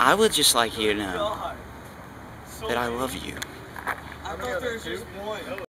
I would just like you to know that I love you.